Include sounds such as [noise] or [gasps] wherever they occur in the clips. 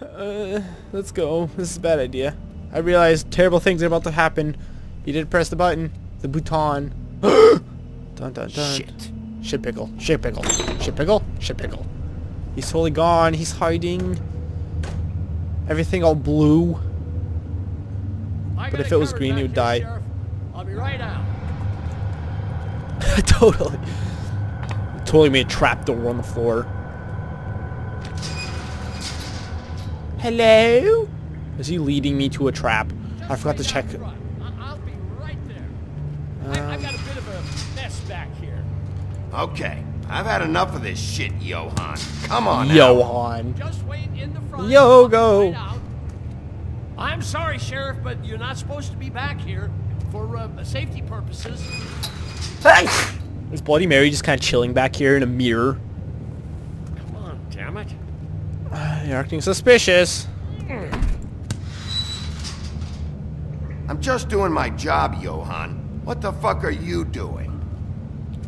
Uh, let's go. This is a bad idea. I realize terrible things are about to happen. You did press the button. The bouton. [gasps] dun dun dun. Shit. Shit pickle. Shit pickle. Shit pickle. Shit pickle. He's totally gone. He's hiding. Everything all blue. But if it was green, he would die. I'll be right out. [laughs] totally. Totally made a trap door on the floor. Hello? Is he leading me to a trap? I forgot to check. Right. I- I'll be right there. I- I've got a bit of a mess back here. Okay, I've had enough of this shit, Johann. Come on now. Johann. Just wait in the front. Yo, I'll be go. right out. I'm sorry, Sheriff, but you're not supposed to be back here for uh, safety purposes. Hey! Is Bloody Mary just kind of chilling back here in a mirror? Come on, damn it. You're acting suspicious. I'm just doing my job, Johann. What the fuck are you doing?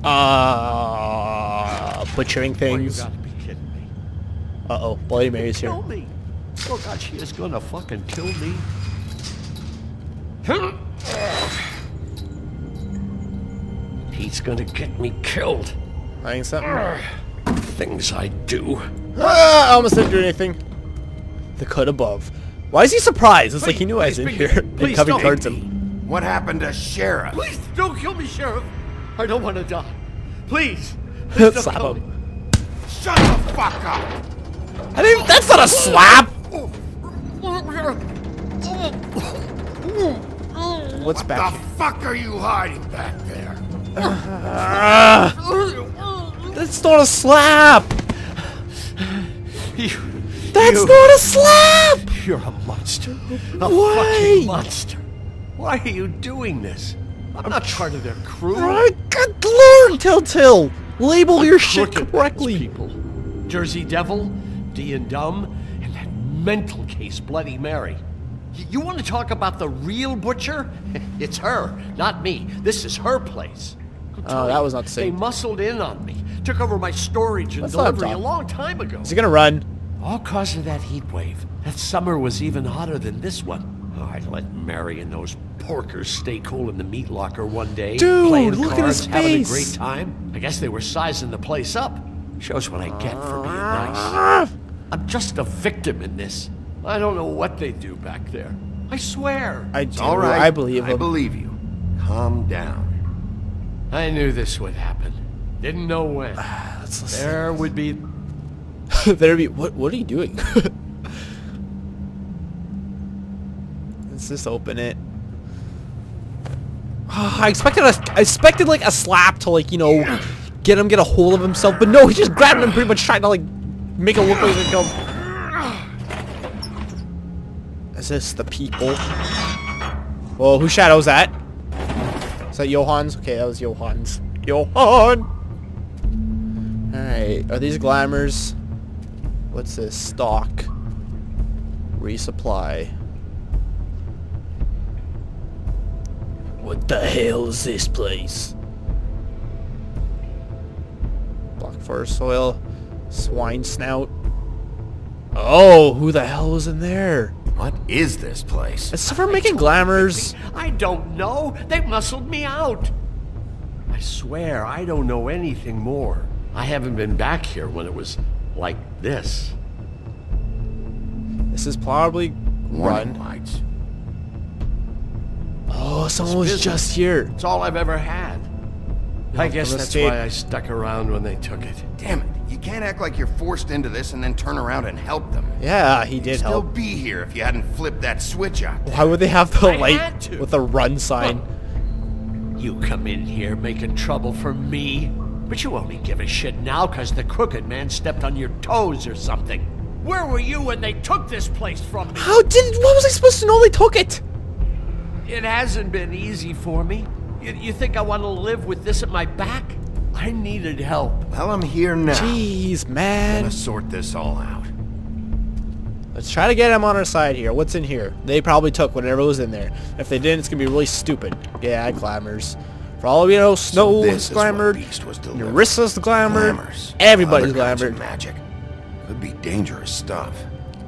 Uh, butchering Oh, you things. gotta be kidding me. Uh-oh, Bloody Mary's here. Kill me. Oh God, she is gonna fucking kill me. He's gonna get me killed. Finding something? Things I do. Ah, I almost didn't do anything. The cut above. Why is he surprised? It's like he knew I was in please, here. please, and please coming towards him. What happened to Sheriff? Please don't kill me, Sheriff. I don't want to die. Please. Please [laughs] don't Slap kill him. me. Shut the fuck up! I didn't. That's not a slap. What's What back the here? fuck are you hiding back there? Ah, [laughs] that's not a slap. You, That's you, not a slap. You're a monster. A Why? fucking monster. Why are you doing this? I'm not part of their crew. Oh, good lord, Telltale. Label your shit correctly. People. Jersey Devil, Dee and Dum, and that mental case, Bloody Mary. Y- You want to talk about the real butcher? [laughs] It's her, not me. This is her place. Oh, that was not the same. They muscled in on me, took over my storage and him delivery a long time ago. Is he gonna run? All cause of that heat wave. That summer was even hotter than this one. Oh, I let Mary and those porkers stay cool in the meat locker one day. Dude, playing look at cards, his having a great time. I guess they were sizing the place up. Shows what I get for being nice. Ah, I'm just a victim in this. I don't know what they do back there. I swear. I do. All right. I believe I believe you. Calm down. I knew this would happen. Didn't know when. Let's. There would be [laughs] there be what? What are you doing? [laughs] Let's just open it. [sighs] I expected a, I expected like a slap to like you know get him get a hold of himself, but no, he just grabbed him, pretty much trying to like make it look like he's gonna kill. Is this the people? Whoa, who shadows that? Is that Johann's? Okay, that was Johann's. Johann! Alright, are these glamours? What's this? Stock. Resupply. What the hell is this place? Black forest soil. Swine snout. Oh, who the hell was in there? What is this place? Is someone making glamours? I don't know. They muscled me out. I swear, I don't know anything more. I haven't been back here when it was like this. This is probably Warning run. lights. Oh, someone was business. just here. It's all I've ever had. I guess that's state. why I stuck around when they took it. Damn it. You can't act like you're forced into this and then turn around and help them. Yeah, he did Still help. be here if you hadn't flipped that switch out. Why would they have the I light with a run sign? You come in here making trouble for me, but you only give a shit now because the crooked man stepped on your toes or something. Where were you when they took this place from me? How did? What was I supposed to know they took it? It hasn't been easy for me. You, you think I want to live with this at my back? I needed help. Well, I'm here now. Jeez, man. I'm Gonna sort this all out. Let's try to get him on our side here. What's in here? They probably took whatever was in there. If they didn't, it's gonna be really stupid. Yeah, glamours. For all we know, Snow this is is what glamoured. Beast was delivering. Nerissa's glamoured. Glamours. Everybody's Other kinds of glamoured. Magic. Could be dangerous stuff.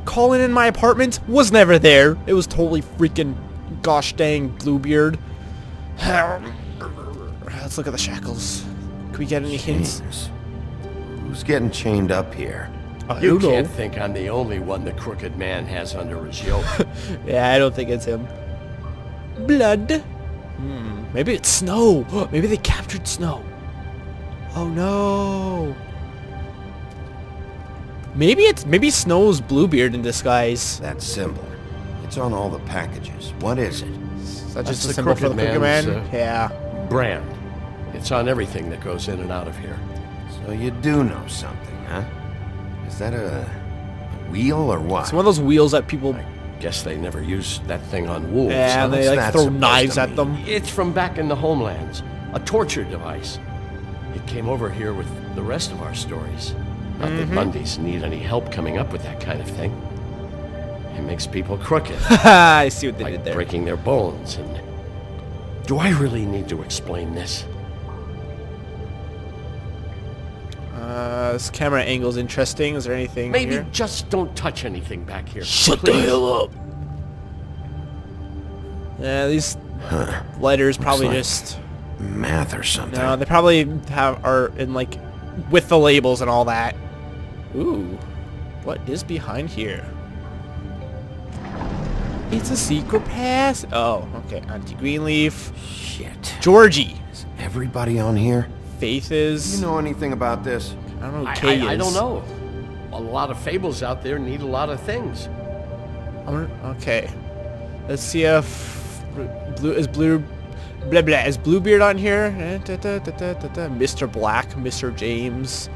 calling in my apartment was never there. It was totally freaking gosh dang Bluebeard. [sighs] Let's look at the shackles. Can we get any hints? Who's getting chained up here? I You don't know. can't think I'm the only one the crooked man has under his yoke. [laughs] Yeah, I don't think it's him. Blood. Hmm. Maybe it's Snow. [gasps] Maybe they captured Snow. Oh no. Maybe it's maybe Snow's Bluebeard in disguise. That symbol. It's on all the packages. What is it? that That's just a the symbol for the Crooked Crooked Man? Uh, yeah. Brand. It's on everything that goes in and out of here. So you do know something, huh? Is that a, a wheel or what? It's one of those wheels that people. Guess they never used that thing on wolves. Yeah, they like throw knives at them. It's from back in the homelands. A torture device. It came over here with the rest of our stories. Not that Mm-hmm. Mundies need any help coming up with that kind of thing. It makes people crooked, [laughs] I see what they did like there. breaking their bones. And do I really need to explain this? Uh, this camera angle's interesting. Is there anything Maybe here? just don't touch anything back here. Shut please. the hell up. Yeah, these letters probably like- just Math or something. no. They probably have are in like with the labels and all that. Ooh, what is behind here? It's a secret pass. Oh, okay. Auntie Greenleaf, Shit. Georgie, Is everybody on here? Faith Do is. you know anything about this? I don't know. Who I, Kay I, I is. don't know. A lot of fables out there need a lot of things. I'm gonna- okay. Let's see if blue is blue. Blah blah. Is Bluebeard on here? Eh, da, da, da, da, da, da. Mr. Black, Mr. James,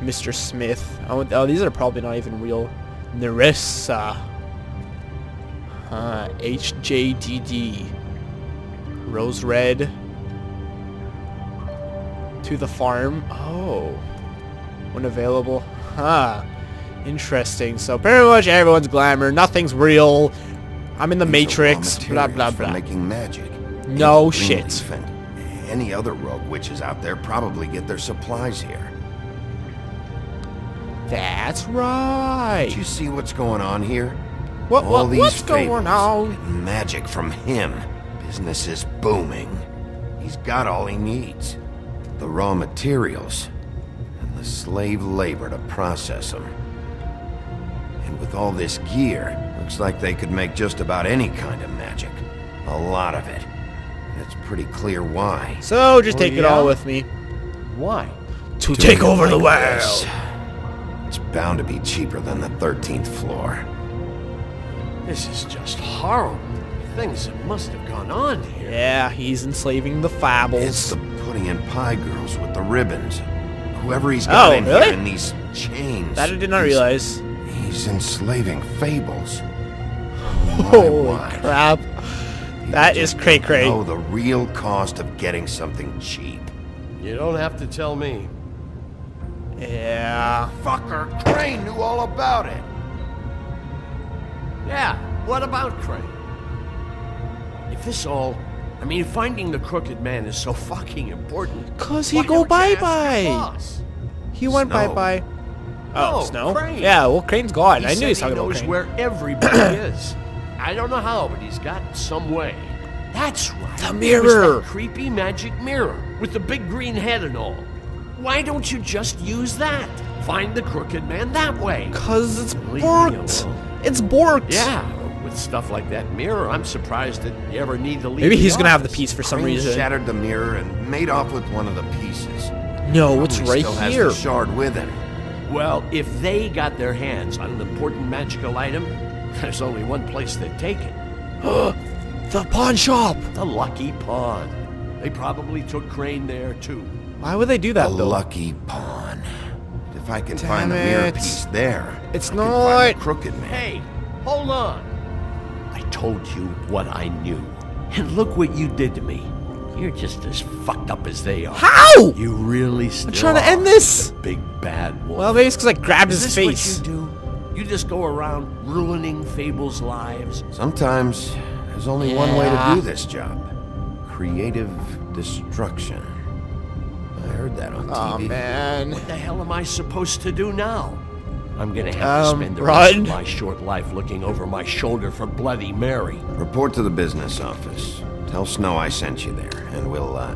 Mr. Smith. Oh, oh, these are probably not even real. Nerissa. Uh, HJDD. Rose Red. To the farm. Oh. When available. Huh. Interesting. So pretty much everyone's glamour. Nothing's real. I'm in the These Matrix. Blah blah blah. making magic. No Aunt shit. And Any other rogue witches out there probably get their supplies here. That's right. Did you see what's going on here? What, All what these what's going on? Magic from him. Business is booming. He's got all he needs. The raw materials and the slave labor to process them. And with all this gear, looks like they could make just about any kind of magic. A lot of it. And it's pretty clear why. So just Oh, take it all oh, with me. Why? To Doing take it over the world. this, It's bound to be cheaper than the 13th floor. This is just horrible. Things that must have gone on here. Yeah, he's enslaving the fables. It's the pudding and pie girls with the ribbons. Whoever he's got Oh, in really? here in these chains. that I did not he's- realize. He's enslaving fables. Holy why? crap. People That is just cray cray. Know the real cost of getting something cheap. You don't have to tell me. Yeah. Fucker Crane knew all about it. Yeah, what about Crane? If this all... I mean, finding the crooked man is so fucking important. Cause he why go don't you ask your bye-bye. He went Snow. bye-bye. Oh, No, Snow? Crane. Yeah, well, Crane's gone. He I knew said he was talking he about knows Crane. where everybody [clears throat] is. I don't know how, but he's got some way. That's right. The mirror. that creepy magic mirror with the big green head and all. Why don't you just use that? Find the crooked man that way. Cause it's Leave me borked. It's borked. Yeah, with stuff like that mirror, I'm surprised that you ever need to leave. Maybe the he's gonna have the piece for some Crane reason. shattered the mirror and made off with one of the pieces. No, it's Probably right still here. Has the shard with him. Well, if they got their hands on an important magical item, [laughs] there's only one place they'd take it. [gasps] The pawn shop. The Lucky Pawn. They probably took Crane there too. Why would they do that The though? lucky pawn. If I can Damn find the mirror piece there, It's I can find not- the crooked man. Hey, hold on. I told you what I knew. And look what you did to me. You're just as fucked up as they are. How? You really still I'm trying to end this. big bad wolf. Well, maybe it's because I grabbed Is his this face. what you do? You just go around ruining Fable's lives. Sometimes there's only one way to do this job. Creative destruction. I heard that on Oh TV. man. What the hell am I supposed to do now? I'm gonna have Um, to spend the run. rest of my short life looking over my shoulder for Bloody Mary. Report to the business office. Tell Snow I sent you there, and we'll, uh,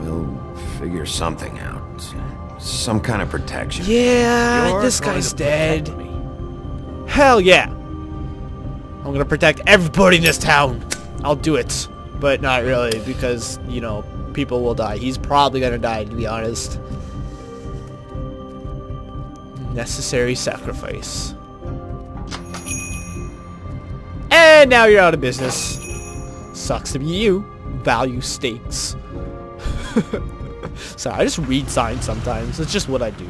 we'll figure something out. Some kind of protection. Yeah, You're this guy's dead. Hell yeah. I'm gonna protect everybody in this town. I'll do it. But not really, because, you know, people will die. He's probably gonna die, to be honest. Necessary sacrifice. And now you're out of business. Sucks to be you. Value stakes. [laughs] Sorry, I just read signs sometimes. It's just what I do.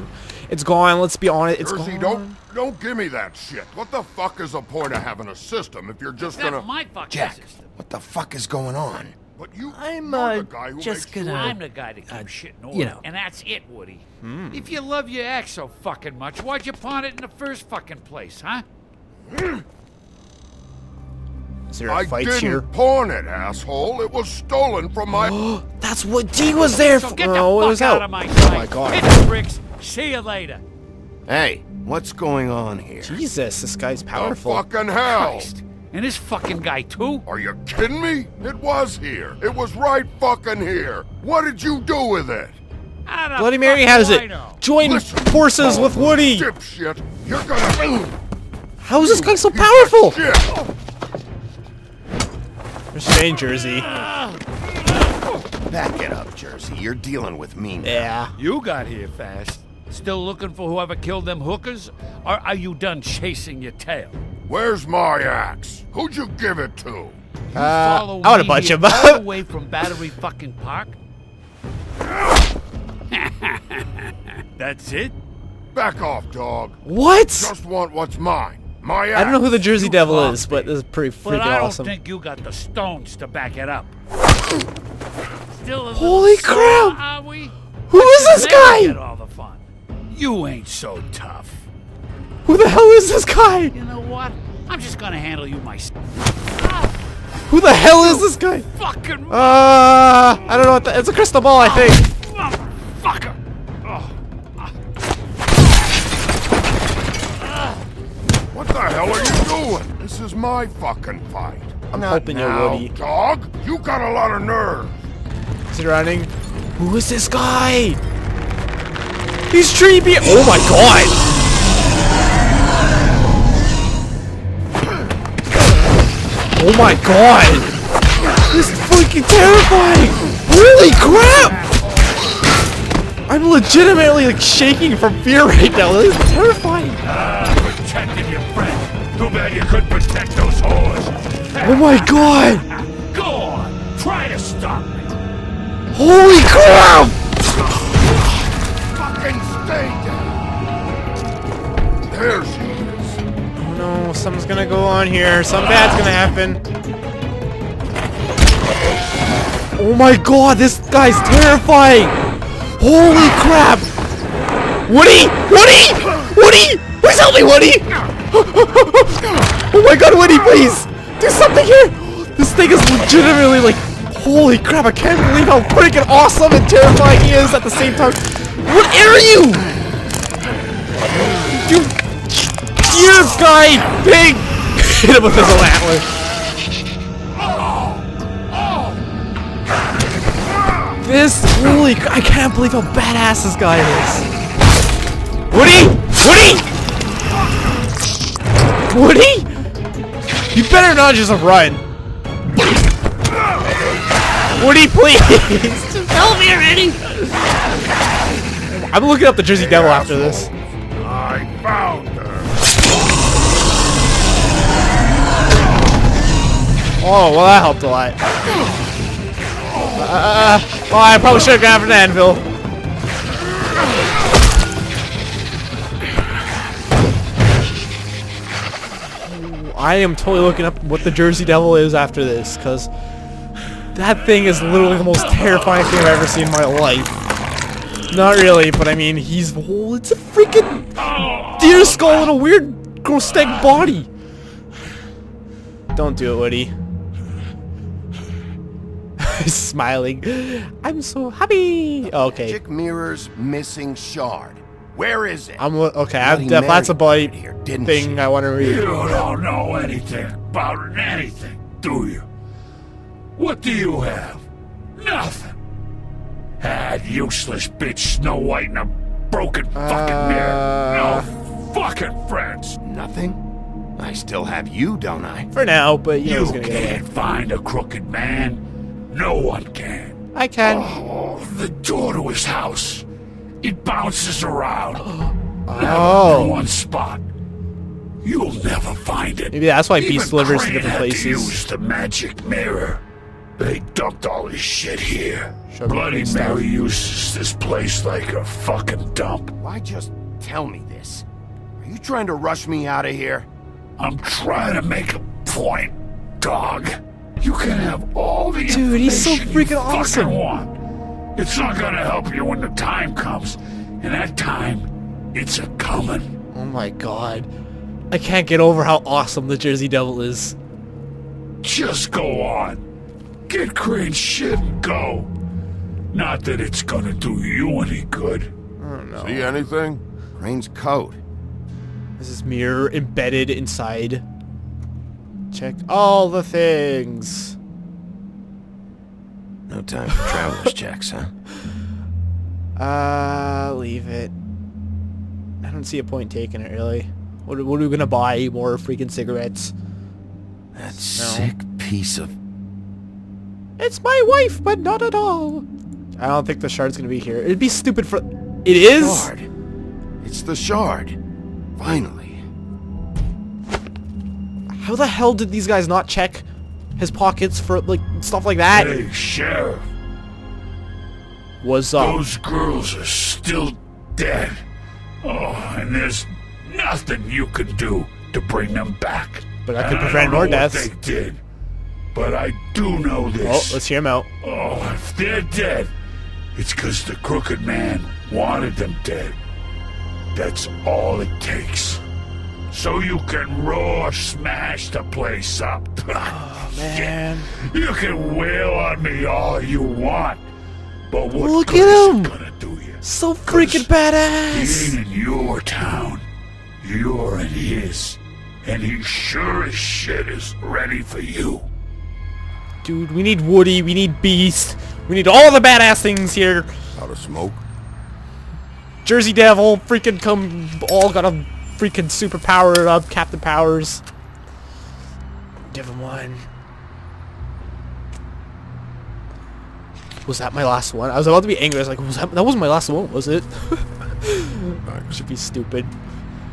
It's gone. Let's be honest. It's Jersey, gone. don't don't give me that shit. What the fuck is the point of having a system if you're just gonna? That's my fucking Jack, system. what the fuck is going on? But you, I'm, you're uh, the guy who just gonna- I'm the guy that keeps shit in order. you know. And that's it, Woody. If you love your ex so fucking much, why'd you pawn it in the first fucking place, huh? Is there a I fight didn't here? pawn it, asshole. It was stolen from my. [gasps] That's what D was there So for. get the oh, fuck it was out, out. of my oh sight. my god. Hit the bricks. See you later. Hey, what's going on here? Jesus, this guy's the powerful. fucking hell! Christ. And this fucking guy, too? Are you kidding me? It was here. It was right fucking here. What did you do with it? Bloody Mary has it. Join Listen, forces with Woody. Dipshit! You're gonna. How is this guy so Piece of powerful? Shit. Restrain Jersey. Back it up, Jersey. You're dealing with me now. Yeah. You got here fast. Still looking for whoever killed them hookers? Or are you done chasing your tail? Where's my axe? Who'd you give it to? Uh, Follow I want to me punch here him. all the [laughs] way from Battery fucking Park? [laughs] That's it? Back off, dog. what? Just want what's mine. My axe. I don't know who the Jersey You Devil caught is, but this is pretty But freaking I don't awesome. think you got the stones to back it up. Still a Holy crap! Are we? Who is this guy? Get all the fun. You ain't so tough. Who the hell is this guy? You know what? I'm just gonna handle you myself. Who the hell is this guy? Fucking Uh, I don't know what that. It's a crystal ball, I think. motherfucker! Oh, What the hell are you doing? This is my fucking fight. I'm helping you, Now, Woody. dog, you got a lot of nerve. Is he running? Who is this guy? He's creepy. Oh my god. Oh my god. This is freaking terrifying. Holy crap. I'm legitimately like shaking from fear right now. This is terrifying. protected your friend. Too bad you couldn't protect those whores. Oh my god. Go on, try to stop me. Holy crap. Fucking stay down. There she is. Something's gonna go on here. Something bad's gonna happen. Oh my god, this guy's terrifying! Holy crap! Woody! Woody! Woody! Please help me, Woody! oh my god, Woody, please! Do something here! This thing is legitimately like, holy crap, I can't believe how freaking awesome and terrifying he is at the same time. What are you? You you guy! Big! Hit him with his own antler. This, holy, I can't believe how badass this guy is. Woody! Woody! Woody? You better not just run. Woody, please! Just help me already! I'm looking up the Jersey Devil after this. Oh, well that helped a lot. Uh, well, I probably should have for an anvil. I am totally looking up what the Jersey Devil is after this, because that thing is literally the most terrifying thing I've ever seen in my life. Not really, but I mean, he's oh, it's a freaking deer skull in a weird, stank body. Don't do it, Woody. [laughs] Smiling. I'm so happy. Okay. Magic Mirror's missing shard. Where is it? I'm okay. I, Bloody if that's a Mary bite here, didn't thing she? I want to read. You don't know anything about anything, do you? What do you have? Nothing. That useless bitch Snow White and a broken fucking Uh. mirror. No fucking friends. Nothing? I still have you, don't I? For now, but you You he's gonna can't find a crooked man. No one can. I can. Oh, the door to his house. It bounces around. [gasps] Never Oh. in one spot. You'll never find it. Maybe that's why Even Beast delivers to Crane different had places. To use the magic mirror. They dumped all his shit here. Show Bloody good stuff. Mary uses this place like a fucking dump. Why just tell me this? Are you trying to rush me out of here? I'm trying to make a point, dog. You can have all the Dude, he's so information you freaking fucking awesome. Want. It's not gonna help you when the time comes, and that time, it's a coming. Oh my god. I can't get over how awesome the Jersey Devil is. Just go on. Get Crane's shit and go. Not that it's gonna do you any good. See anything? Crane's coat. This is mirror embedded inside. Check all the things. No time for traveler's checks, huh? [laughs] Uh, leave it. I don't see a point taking it really. What, are- what are we gonna buy? More freaking cigarettes? That sick piece of... It's my wife, but not at all. I don't think the shard's gonna be here. It'd be stupid for. It is. Shard. It's the shard. Finally. How the hell did these guys not check his pockets for like stuff like that? Hey, Sheriff, Was up? those girls are still dead. Oh, and there's nothing you can do to bring them back. But I could prevent know more deaths. They did, but I do know this. Oh, let's hear him out. Oh, if they're dead, it's because the crooked man wanted them dead. That's all it takes. So you can raw smash the place up. [laughs] Oh, Man, You can wail on me all you want, but what Look good at is him. gonna do you? so freaking He badass. ain't in your town. You're in his. And he sure as shit is ready for you. Dude, we need Woody. We need Beast. We need all the badass things here. Out of smoke? Jersey Devil, freaking come, all got a freaking super powered up Captain Powers. Devil one. Was that my last one? I was about to be angry. I was like, was that, that wasn't my last one, was it? [laughs] Should be stupid.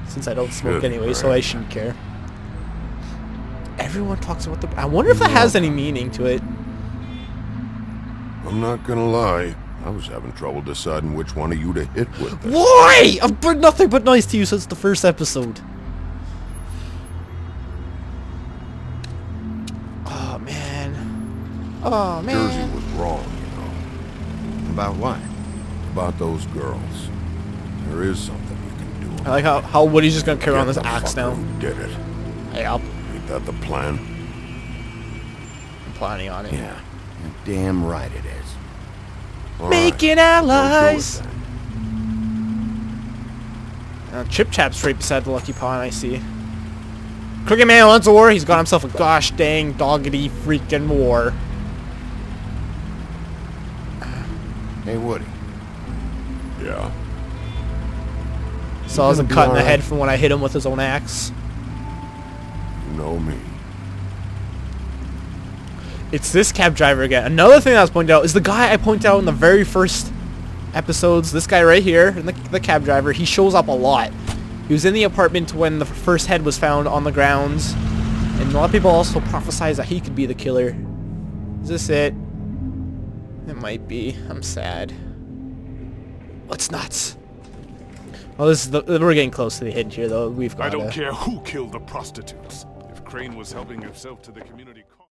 Since I don't smoke Good anyway, so I shouldn't care. Everyone talks about the... I wonder if that has any meaning to it. I'm not gonna lie. I was having trouble deciding which one of you to hit with. Why? I've been nothing but nice to you since the first episode. Oh man. Oh man. Jersey was wrong, you know. About what? About those girls. There is something you can do. I like how how Woody's just gonna carry on this axe now. who did it. Hey, I'll, Ain't that the plan? I'm planning on it. Yeah. You're damn right it is. All right, Making we'll do it allies. Uh, Trip Trap's right beside the Lucky Pawn. I see. Crooked Man wants a war. He's got himself a gosh dang doggedy freaking war. Hey, Woody. Yeah. So I was a cut in the alright. head from when I hit him with his own axe. You know me. It's this cab driver again. Another thing that was pointed out is the guy I pointed out in the very first episodes. This guy right here, the, the cab driver, he shows up a lot. He was in the apartment when the first head was found on the grounds. And a lot of people also prophesize that he could be the killer. Is this it? It might be. I'm sad. What's nuts? Well, this is the, we're getting close to the hint here, though. We've got. I don't care who killed the prostitutes. If Crane was helping himself to the community.